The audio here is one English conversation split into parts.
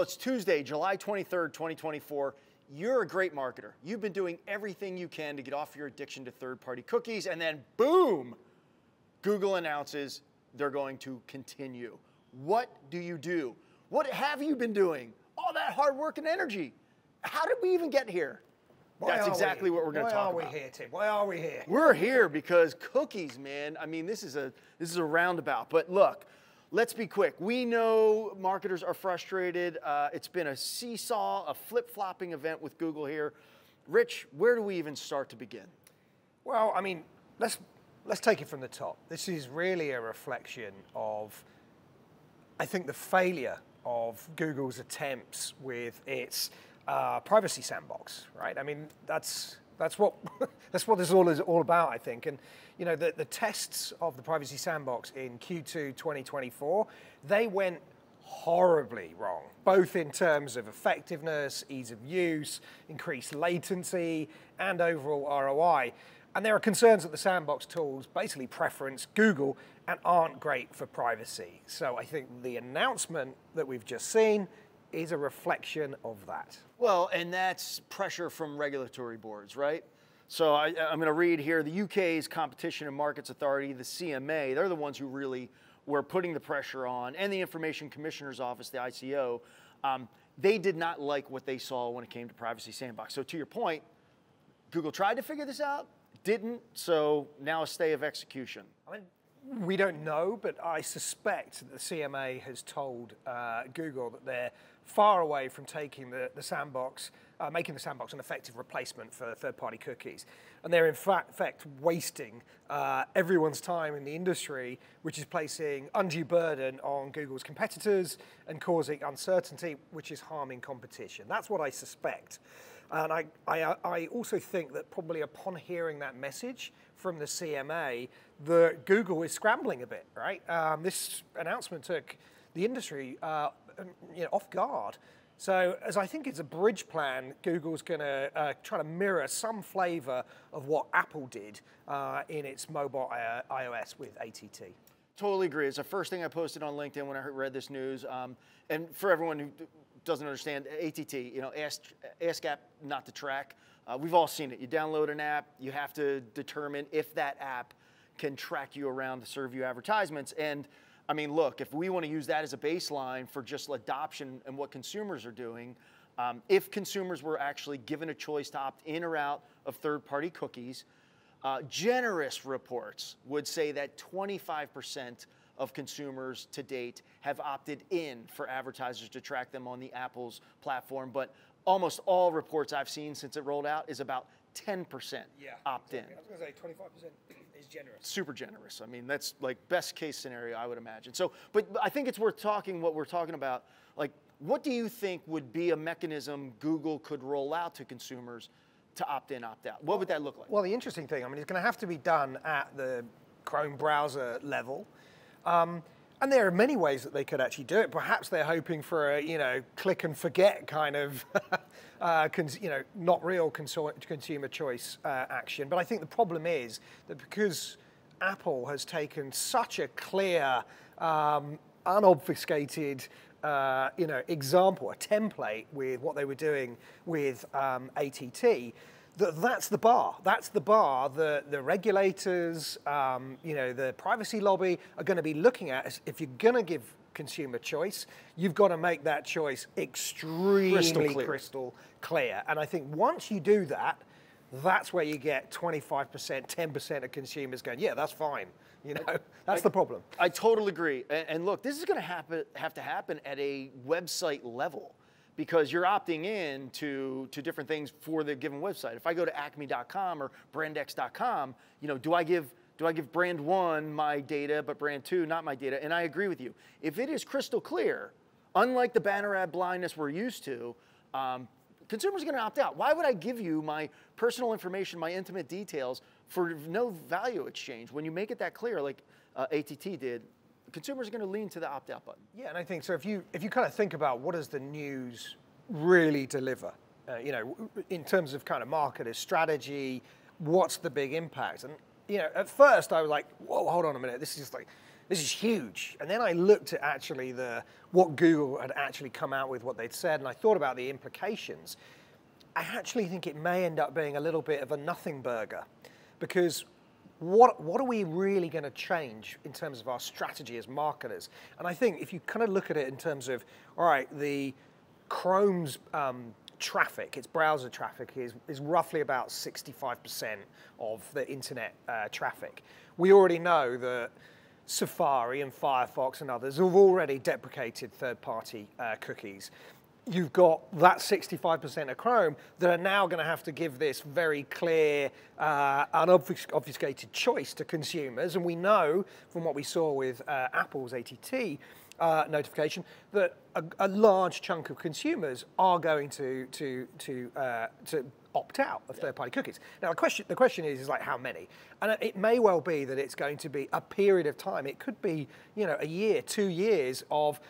Well, it's Tuesday, July 23rd, 2024. You're a great marketer. You've been doing everything you can to get off your addiction to third party cookies, and then boom, Google announces they're going to continue. What do you do? What have you been doing? All that hard work and energy. How did we even get here? Why That's exactly we? what we're going to talk about. Why are we here, Tim? Why are we here? We're here because cookies, man. I mean, this is a this is a roundabout. But look, let's be quick. We know marketers are frustrated. Uh, it's been a seesaw, a flip flopping event with Google here. Rich, where do we even start to begin? Well, I mean, let's let's take it from the top. This is really a reflection of, I think, the failure of Google's attempts with its uh, privacy sandbox. Right? I mean, that's that's what that's what this all is all about. I think, and you know, the the tests of the privacy sandbox in Q2 2024, they went horribly wrong, both in terms of effectiveness, ease of use, increased latency, and overall ROI. And there are concerns that the sandbox tools basically preference Google and aren't great for privacy. So I think the announcement that we've just seen is a reflection of that. Well, and that's pressure from regulatory boards, right? So I, I'm going to read here the UK's Competition and Markets Authority, the CMA, they're the ones who really were putting the pressure on, and the Information Commissioner's Office, the ICO. Um, they did not like what they saw when it came to Privacy Sandbox. So to your point, Google tried to figure this out, didn't, so now a stay of execution. I mean, we don't know, but I suspect that the CMA has told uh, Google that they're far away from taking the, the sandbox, uh, making the sandbox an effective replacement for third-party cookies. And they're in fact, wasting uh, everyone's time in the industry, which is placing undue burden on Google's competitors and causing uncertainty, which is harming competition. That's what I suspect. And I, I, I also think that probably upon hearing that message from the CMA, the Google is scrambling a bit, right? Um, this announcement took the industry uh, you know, off guard. So, as I think it's a bridge plan, Google's going to uh, try to mirror some flavor of what Apple did uh, in its mobile uh, iOS with ATT. Totally agree. It's the first thing I posted on LinkedIn when I read this news. Um, and for everyone who doesn't understand, ATT, you know, ask, ask app not to track. Uh, we've all seen it. You download an app, you have to determine if that app can track you around to serve you advertisements. And I mean, look, if we want to use that as a baseline for just adoption and what consumers are doing, um, if consumers were actually given a choice to opt in or out of third party cookies, uh, generous reports would say that 25% of consumers to date have opted in for advertisers to track them on the Apple's platform, but almost all reports I've seen since it rolled out is about 10% yeah, opt in. I was going to say 25% is generous. Super generous. I mean, that's like best case scenario, I would imagine. So, but I think it's worth talking what we're talking about. Like, what do you think would be a mechanism Google could roll out to consumers to opt in, opt out? What would that look like? Well, the interesting thing, I mean, it's going to have to be done at the Chrome browser level. Um, and there are many ways that they could actually do it. Perhaps they're hoping for a, you know, click and forget kind of, uh, you know, not real consumer choice uh, action. But I think the problem is that because Apple has taken such a clear, um, unobfuscated, uh, you know, example, a template with what they were doing with um, ATT, that that's the bar. That's the bar that the regulators, um, you know, the privacy lobby are going to be looking at. If you're going to give consumer choice, you've got to make that choice extremely Crystal clear. crystal clear. And I think once you do that, that's where you get 25%, 10% of consumers going, yeah, that's fine. You know, that's the problem. I totally agree. And, and look, this is going to happen, have to happen at a website level because you're opting in to, to different things for the given website. If I go to acme.com or brandx.com, you know, do I give do I give brand one my data, but brand two not my data? And I agree with you. If it is crystal clear, unlike the banner ad blindness we're used to, um, consumers are going to opt out. Why would I give you my personal information, my intimate details for no value exchange? When you make it that clear, like uh, ATT did, consumers are going to lean to the opt out button. Yeah, and I think so. If you if you kind of think about what does the news really deliver, uh, you know, in terms of kind of marketer strategy, what's the big impact? And you know, at first I was like, whoa, hold on a minute, this is just like this is huge. And then I looked at actually the what Google had actually come out with, what they'd said, and I thought about the implications. I actually think it may end up being a little bit of a nothing burger because what, what are we really going to change in terms of our strategy as marketers? And I think if you kind of look at it in terms of, all right, the Chrome's um, traffic, its browser traffic, is, is roughly about 65% of the internet uh, traffic. We already know that Safari and Firefox and others have already deprecated third-party uh, cookies you've got that 65% of Chrome that are now going to have to give this very clear, uh, unobfuscated choice to consumers. And we know from what we saw with uh, Apple's ATT uh, notification that a, a, large chunk of consumers are going to, to, to, uh, to opt out of third-party cookies. Now, the question, the question is, is like how many? And it may well be that it's going to be a period of time. It could be, you know, a year, two years of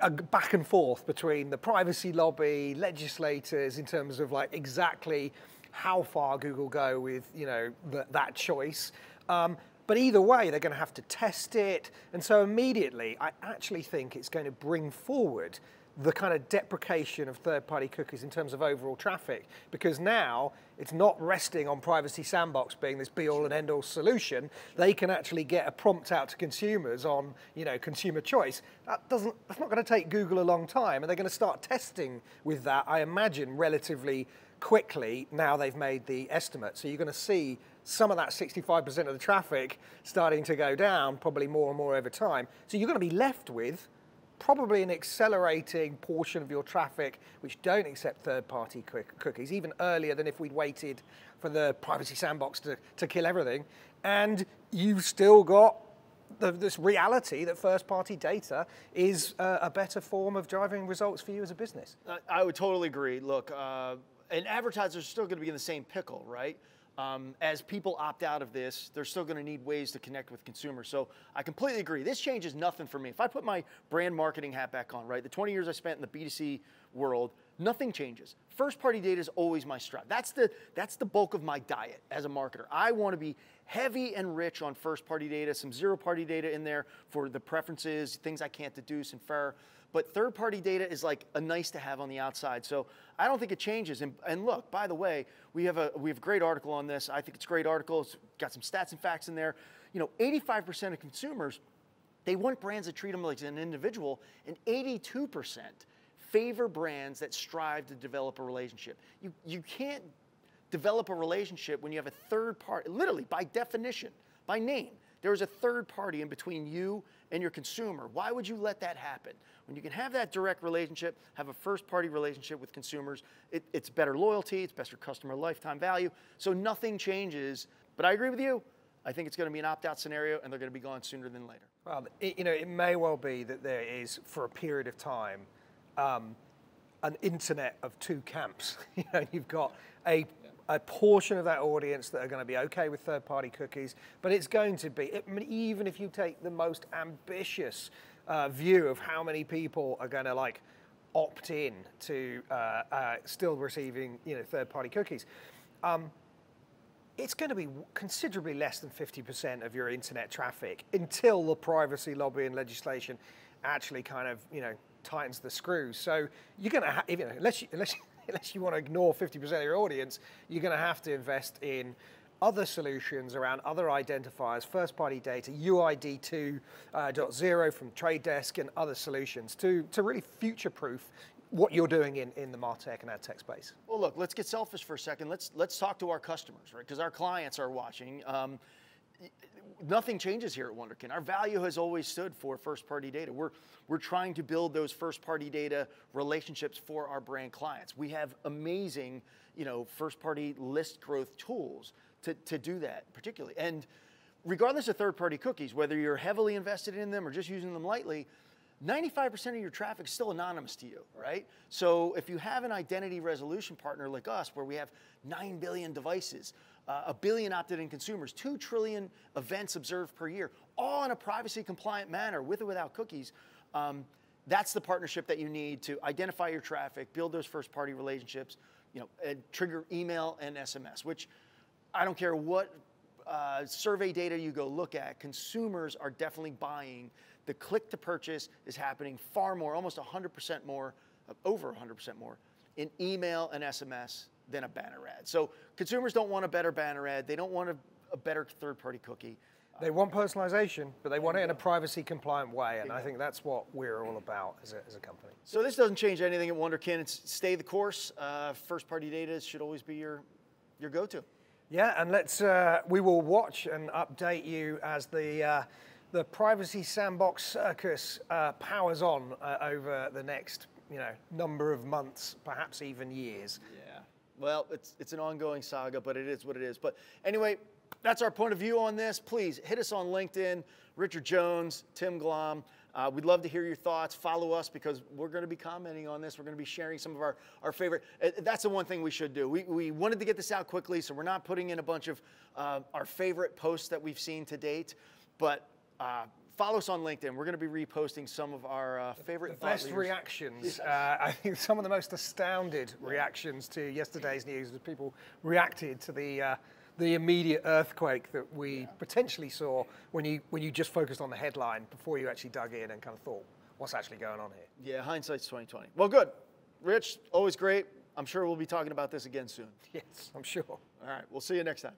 a back and forth between the privacy lobby, legislators, in terms of like exactly how far Google go with you know the, that choice. Um, but either way, they're going to have to test it, and so immediately, I actually think it's going to bring forward the kind of deprecation of third-party cookies in terms of overall traffic, because now it's not resting on Privacy Sandbox being this be-all and end-all solution. They can actually get a prompt out to consumers on, you know, consumer choice. That doesn't, that's not going to take Google a long time, and they're going to start testing with that, I imagine, relatively quickly now they've made the estimate. So you're going to see some of that 65% of the traffic starting to go down, probably more and more over time. So you're going to be left with probably an accelerating portion of your traffic which don't accept third-party cookies, even earlier than if we'd waited for the privacy sandbox to, to kill everything. And you've still got the, this reality that first-party data is uh, a better form of driving results for you as a business. I would totally agree. Look, uh, and advertisers are still going to be in the same pickle, right? Um, as people opt out of this, they're still going to need ways to connect with consumers. So I completely agree. This changes nothing for me. If I put my brand marketing hat back on, right, the 20 years I spent in the B2C world, nothing changes. First party data is always my strive. That's the, that's the bulk of my diet as a marketer. I want to be heavy and rich on first party data, some zero party data in there for the preferences, things I can't deduce, infer. But third party data is like a nice to have on the outside. So I don't think it changes. And, and look, by the way, we have, a, we have a great article on this. I think it's a great article. It's got some stats and facts in there. You know, 85% of consumers, they want brands that treat them like an individual, and 82% favor brands that strive to develop a relationship. You, you can't develop a relationship when you have a third party, literally by definition, by name. There is a third party in between you and your consumer. Why would you let that happen? When you can have that direct relationship, have a first party relationship with consumers, it, it's better loyalty, it's better customer lifetime value. So nothing changes. But I agree with you. I think it's going to be an opt out scenario and they're going to be gone sooner than later. Well, it, you know, it may well be that there is, for a period of time, um, an internet of two camps. you know, you've got a a portion of that audience that are going to be okay with third-party cookies, but it's going to be, even if you take the most ambitious uh, view of how many people are going to like opt in to uh, uh, still receiving you know third-party cookies, um, it's going to be considerably less than 50% of your internet traffic until the privacy lobby and legislation actually kind of you know tightens the screws. So you're going to you know, unless you, unless you, unless you want to ignore 50% of your audience, you're going to have to invest in other solutions around other identifiers, first-party data, UID 2.0 uh, from Trade Desk and other solutions to, to really future-proof what you're doing in, in the MarTech and ad tech space. Well, look, let's get selfish for a second. Let's, let's talk to our customers, right? Because our clients are watching. Um, nothing changes here at Wunderkind. Our value has always stood for first party data. We're, we're trying to build those first party data relationships for our brand clients. We have amazing, you know, first party list growth tools to, to do that particularly. And regardless of third party cookies, whether you're heavily invested in them or just using them lightly, 95% of your traffic is still anonymous to you, right? So if you have an identity resolution partner like us, where we have 9 billion devices, uh, a billion opted in consumers, 2 trillion events observed per year, all in a privacy compliant manner with or without cookies, um, that's the partnership that you need to identify your traffic, build those first party relationships, you know, and trigger email and SMS, which I don't care what uh, survey data you go look at, consumers are definitely buying. The click to purchase is happening far more, almost 100% more, uh, over 100% more in email and SMS than a banner ad. So consumers don't want a better banner ad. They don't want a, a better third party cookie. They want personalization, but they want it in a privacy compliant way. And I think that's what we're all about as a, as a company. So this doesn't change anything at Wunderkind. It's stay the course. Uh, first party data should always be your, your go to. Yeah, and let's uh, we will watch and update you as the uh, the privacy sandbox circus uh, powers on uh, over the next you know number of months, perhaps even years. Yeah. Well, it's it's an ongoing saga, but it is what it is. But anyway, that's our point of view on this. Please hit us on LinkedIn, Richard Jones, Tim Glomb. Uh, we'd love to hear your thoughts. Follow us because we're going to be commenting on this. We're going to be sharing some of our, our favorite. Uh, that's the one thing we should do. We, we wanted to get this out quickly, so we're not putting in a bunch of uh, our favorite posts that we've seen to date. But uh, follow us on LinkedIn. We're going to be reposting some of our uh, favorite the best leaders. reactions. Uh, I think some of the most astounded reactions to yesterday's news as people reacted to the uh, the immediate earthquake that we potentially saw when you when you just focused on the headline before you actually dug in and kind of thought, what's actually going on here? Yeah, hindsight's 2020. Well, good. Rich, always great. I'm sure we'll be talking about this again soon. Yes, I'm sure. All right, we'll see you next time.